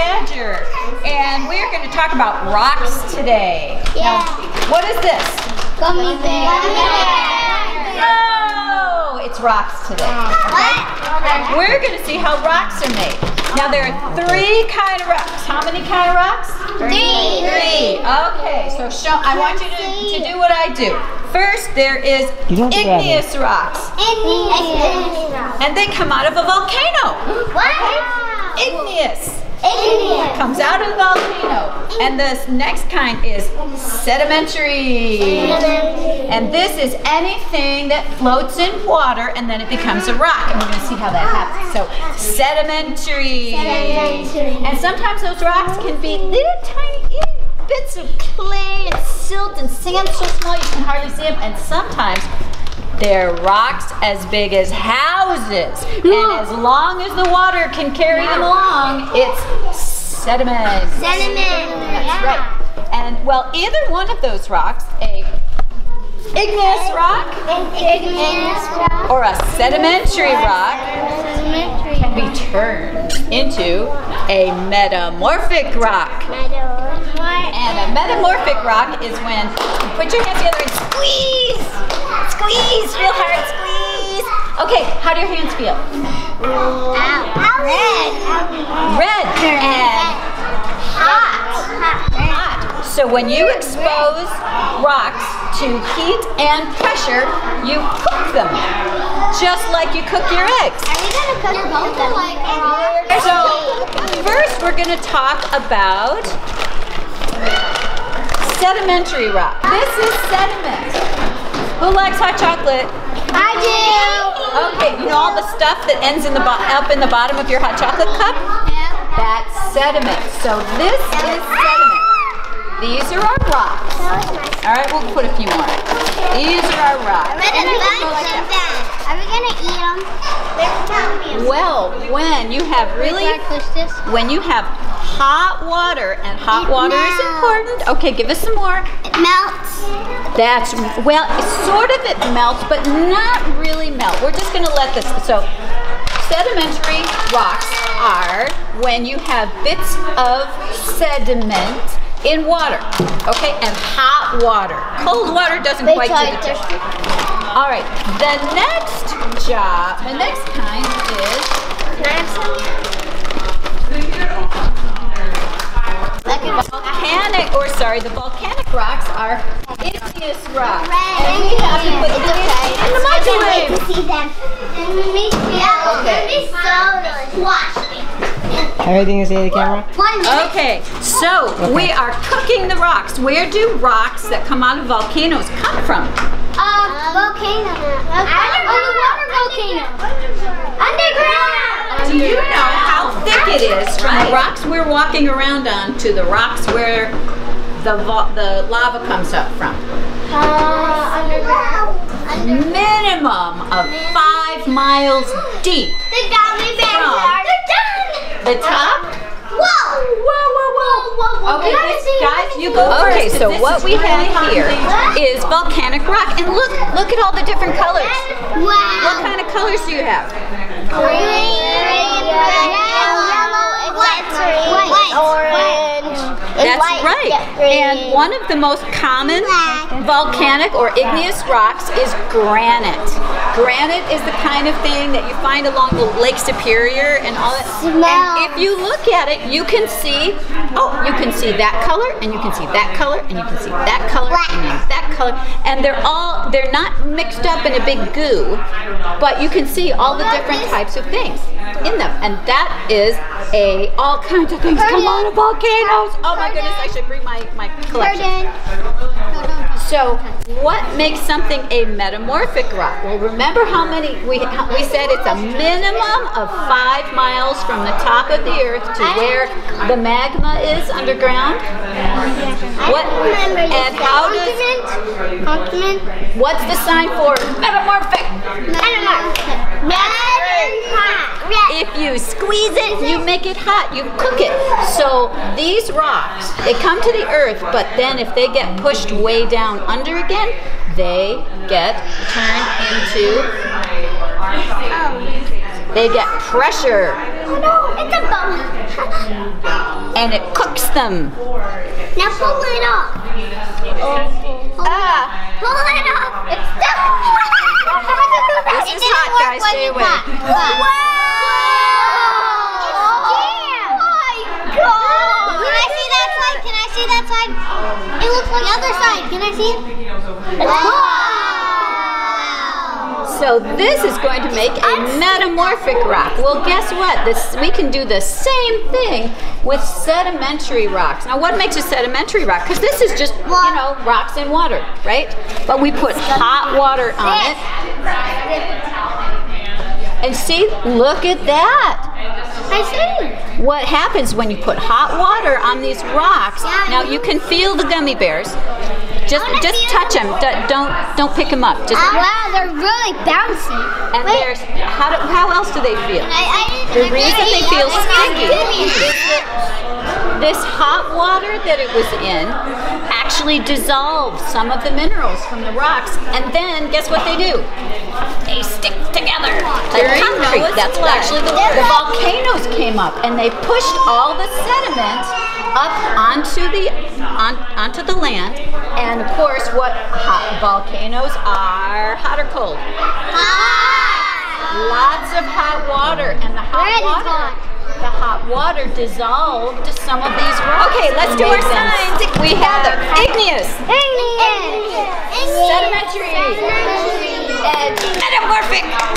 Badger, and we're going to talk about rocks today. Yeah. What is this? Gummy bear. No, it's rocks today. What? We're going to see how rocks are made. Now there are three kind of rocks. How many kind of rocks? Three. Three. Okay, so show. I want you to, to do what I do. First, there is You don't have to grab igneous rocks, Igneous. and they come out of a volcano. What? Igneous. Igneous. comes out of the volcano. And this next kind is sedimentary. And this is anything that floats in water and then it becomes a rock. And we're going to see how that happens. So, sedimentary. Sedimentary. And sometimes those rocks can be little tiny bits of clay and silt and sand so small you can hardly see them. And sometimes they're rocks as big as houses. And as long as the water can carry them along, it's sediment. Sediment. That's right. And well, either one of those rocks, a igneous rock Igneous rock. or a sedimentary rock, Sedimentary. Can be turned into a metamorphic rock. And a metamorphic rock is when you put your hands together and squeeze, squeeze, real hard squeeze. Okay, how do your hands feel? Red. Red and hot. Hot. So when you expose rocks to heat and pressure, you cook them, just like you cook your eggs. Are we gonna cook both of them? So first, we're going to talk about sedimentary rock. This is sediment. Who likes hot chocolate? I do. Okay, you know all the stuff that ends in the up in the bottom of your hot chocolate cup? That's sediment. So this is sediment. These are our rocks. All right, we'll put a few more. These are our rocks. And you can go like that. Are we gonna eat them? Well, when you have really, when you have hot water, and hot It water is important. Okay, give us some more. It melts. That's well, sort of it melts, but not really melt. We're just going to let this. So, sedimentary rocks are when you have bits of sediment in water. Okay, and hot water. Cold water doesn't Wait quite do the trick. All right, the next job, the next kind is Can I have some? volcanic, or sorry, the volcanic rocks are igneous rocks. Red. And we have to put It's okay. in the I can't wait microwave. to see them. Me too. Okay. Be so delicious. Watch me. Everything to say to the camera? One minute. Okay, so we are cooking the rocks. Where do rocks that come out of volcanoes come from? Uh, volcano. Underwater volcano. Underground. Do you know how thick it is from the rocks we're walking around on to the rocks where the the lava comes up from? Uh, underground. Minimum of five miles deep. The gummy bears From are done. The top. Whoa. Whoa, whoa, whoa, whoa, whoa. Okay, Let this, guys, you see. go first. Okay, so what what is we have really here something. volcanic rock, and look, look at all the different colors. Wow. What kind of colors do you have? Green, red, That's right. And one of the most common volcanic or igneous rocks is granite. Granite is the kind of thing that you find along the Lake Superior and all that. Smells. And if you look at it, you can see, oh, you can see that color, and you can see that color, and you can see that color, and that color, and they're all, they're not mixed up in a big goo, but you can see all the different types of things in them. And that is a, all kinds of things come of volcanoes. Oh my goodness, I should bring my, my collection. So, what makes something a metamorphic rock? Well, remember how many we we said it's a minimum of five miles from the top of the earth to where the magma is underground. What and how does what's the sign for metamorphic? If you squeeze it, you make it hot, you cook it. So these rocks, they come to the earth, but then if they get pushed way down under again, they get turned into, they get pressure Oh no, it's a bum. and it cooks them. now pull it off. Ah, Pull it off. It's stuck. This It is hot, guys. Stay away. cut. Wow. It's jammed. Oh my god. Can I see that side? Can I see that side? Looks like the other side. Can I see it? Wow. so this is going to make a metamorphic rock. Well, guess what? This we can do the same thing with sedimentary rocks. Now, what makes a sedimentary rock? Because this is just you know rocks and water, right? But we put hot water on it, and see, look at that. I see. What happens when you put hot water on these rocks? Now you can feel the gummy bears. Just just touch them. Don't don't pick them up. Just oh, wow, they're really bouncy. and there's how do, how else do they feel? I, I, The reason they feel sticky sticky. This hot water that it was in actually dissolved some of the minerals from the rocks, and then guess what they do? They stick together like concrete. That's what actually the word. The volcanoes came up, and they pushed all the sediment up onto the on, onto the land. And of course, what hot volcanoes are hot or cold? Hot. Lots of hot water, and the hot water. Hot. The hot water dissolved some of these rocks. Okay, let's do our Made signs. We have the igneous, Sedimentary. and metamorphic.